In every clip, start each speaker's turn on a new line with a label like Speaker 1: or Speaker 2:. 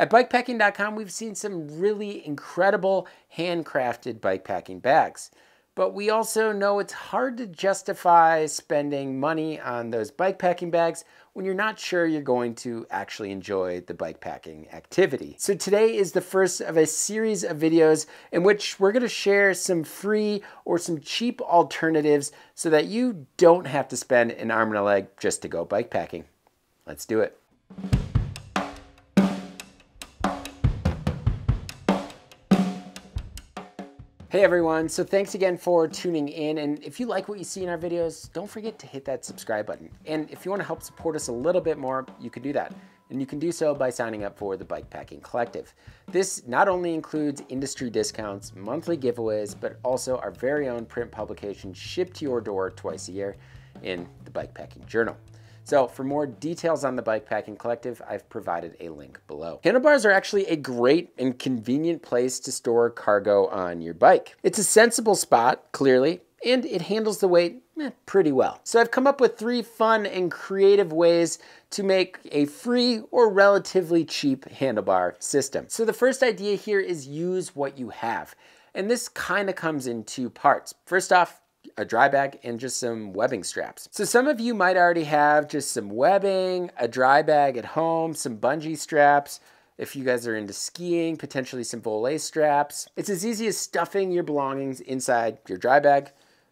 Speaker 1: At bikepacking.com, we've seen some really incredible handcrafted bikepacking bags. But we also know it's hard to justify spending money on those bikepacking bags when you're not sure you're going to actually enjoy the bikepacking activity. So today is the first of a series of videos in which we're gonna share some free or some cheap alternatives so that you don't have to spend an arm and a leg just to go bikepacking. Let's do it. Hey everyone, so thanks again for tuning in and if you like what you see in our videos, don't forget to hit that subscribe button. And if you want to help support us a little bit more, you can do that. And you can do so by signing up for the Bikepacking Collective. This not only includes industry discounts, monthly giveaways, but also our very own print publication shipped to your door twice a year in the Bikepacking Journal. So for more details on the Bikepacking Collective, I've provided a link below. Handlebars are actually a great and convenient place to store cargo on your bike. It's a sensible spot, clearly, and it handles the weight eh, pretty well. So I've come up with three fun and creative ways to make a free or relatively cheap handlebar system. So the first idea here is use what you have. And this kind of comes in two parts. First off, a dry bag, and just some webbing straps. So some of you might already have just some webbing, a dry bag at home, some bungee straps, if you guys are into skiing, potentially some Voile straps. It's as easy as stuffing your belongings inside your dry bag,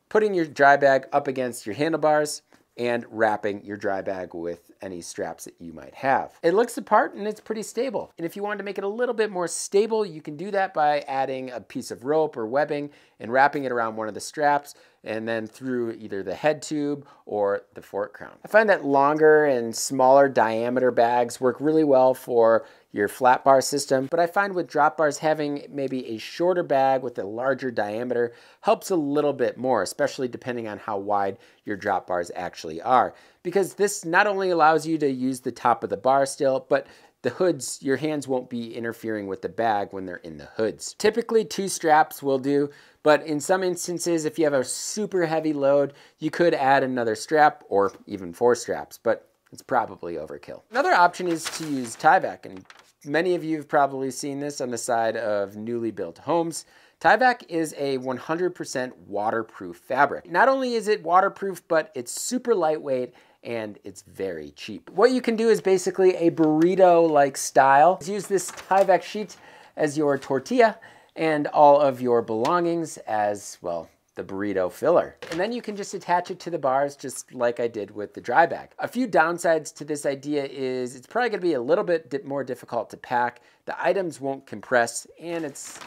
Speaker 1: putting your dry bag up against your handlebars, and wrapping your dry bag with any straps that you might have. It looks the part and it's pretty stable. And if you wanted to make it a little bit more stable, you can do that by adding a piece of rope or webbing and wrapping it around one of the straps and then through either the head tube or the fork crown. I find that longer and smaller diameter bags work really well for your flat bar system, but I find with drop bars having maybe a shorter bag with a larger diameter helps a little bit more, especially depending on how wide your drop bars actually are. Because this not only allows you to use the top of the bar still, but the hoods, your hands won't be interfering with the bag when they're in the hoods. Typically two straps will do, but in some instances, if you have a super heavy load, you could add another strap or even four straps, but it's probably overkill. Another option is to use Tyvek, and many of you have probably seen this on the side of newly built homes. Tyvek is a 100% waterproof fabric. Not only is it waterproof, but it's super lightweight and it's very cheap. What you can do is basically a burrito-like style. Use this Tyvek sheet as your tortilla and all of your belongings as, well, the burrito filler. And then you can just attach it to the bars just like I did with the dry bag. A few downsides to this idea is it's probably gonna be a little bit more difficult to pack. The items won't compress and it's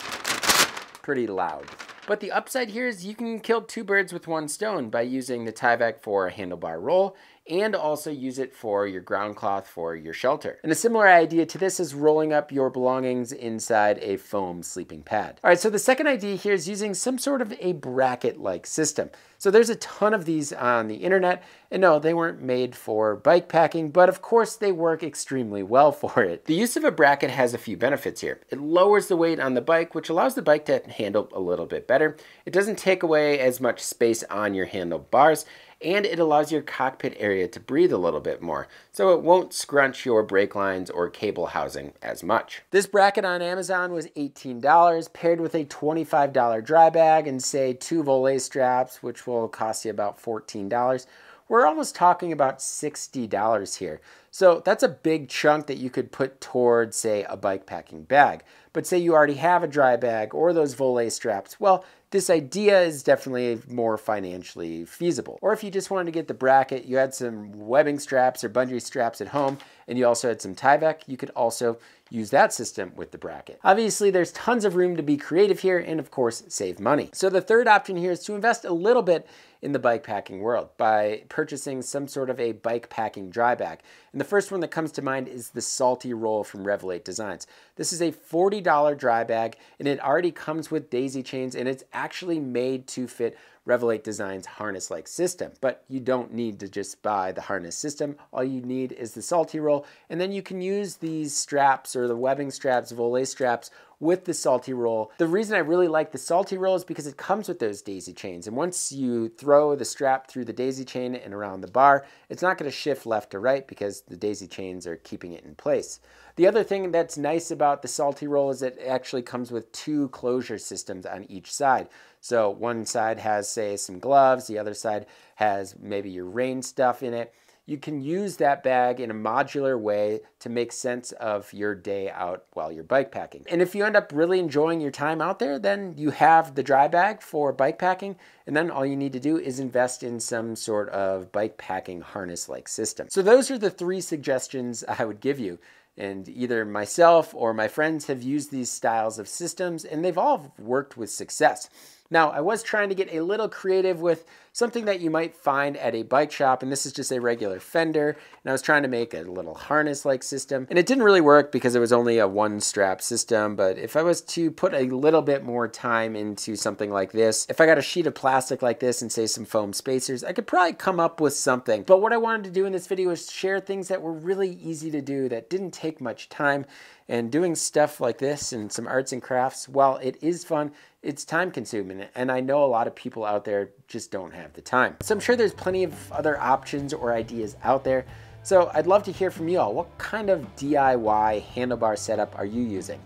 Speaker 1: pretty loud. But the upside here is you can kill two birds with one stone by using the Tyvek for a handlebar roll and also use it for your ground cloth for your shelter. And a similar idea to this is rolling up your belongings inside a foam sleeping pad. All right, so the second idea here is using some sort of a bracket-like system. So there's a ton of these on the internet, and no, they weren't made for bike packing, but of course they work extremely well for it. The use of a bracket has a few benefits here. It lowers the weight on the bike, which allows the bike to handle a little bit better. It doesn't take away as much space on your handlebars, and it allows your cockpit area to breathe a little bit more, so it won't scrunch your brake lines or cable housing as much. This bracket on Amazon was $18, paired with a $25 dry bag and say two Voile straps, which will cost you about $14 we're almost talking about $60 here. So that's a big chunk that you could put towards, say, a bike packing bag. But say you already have a dry bag or those Voile straps, well, this idea is definitely more financially feasible. Or if you just wanted to get the bracket, you had some webbing straps or bungee straps at home, and you also had some Tyvek, you could also use that system with the bracket. Obviously, there's tons of room to be creative here and of course, save money. So the third option here is to invest a little bit in the bike packing world by purchasing some sort of a bike packing dry bag. And the first one that comes to mind is the Salty Roll from Revelate Designs. This is a $40 dry bag and it already comes with daisy chains and it's actually made to fit Revelate Designs harness-like system. But you don't need to just buy the harness system. All you need is the salty roll, and then you can use these straps or the webbing straps, Voile straps, with the salty roll. The reason I really like the salty roll is because it comes with those daisy chains. And once you throw the strap through the daisy chain and around the bar, it's not gonna shift left to right because the daisy chains are keeping it in place. The other thing that's nice about the Salty Roll is it actually comes with two closure systems on each side. So one side has, say, some gloves, the other side has maybe your rain stuff in it you can use that bag in a modular way to make sense of your day out while you're bike packing. And if you end up really enjoying your time out there, then you have the dry bag for bike packing. And then all you need to do is invest in some sort of bike packing harness like system. So those are the three suggestions I would give you. And either myself or my friends have used these styles of systems and they've all worked with success. Now, I was trying to get a little creative with something that you might find at a bike shop, and this is just a regular fender, and I was trying to make a little harness-like system, and it didn't really work because it was only a one-strap system, but if I was to put a little bit more time into something like this, if I got a sheet of plastic like this and say some foam spacers, I could probably come up with something. But what I wanted to do in this video is share things that were really easy to do that didn't take much time, and doing stuff like this and some arts and crafts, while it is fun, it's time consuming. And I know a lot of people out there just don't have the time. So I'm sure there's plenty of other options or ideas out there. So I'd love to hear from you all. What kind of DIY handlebar setup are you using?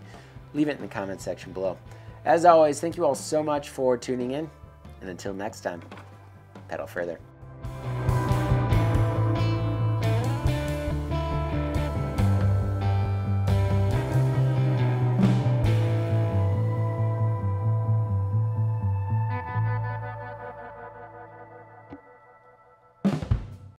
Speaker 1: Leave it in the comment section below. As always, thank you all so much for tuning in. And until next time, pedal further.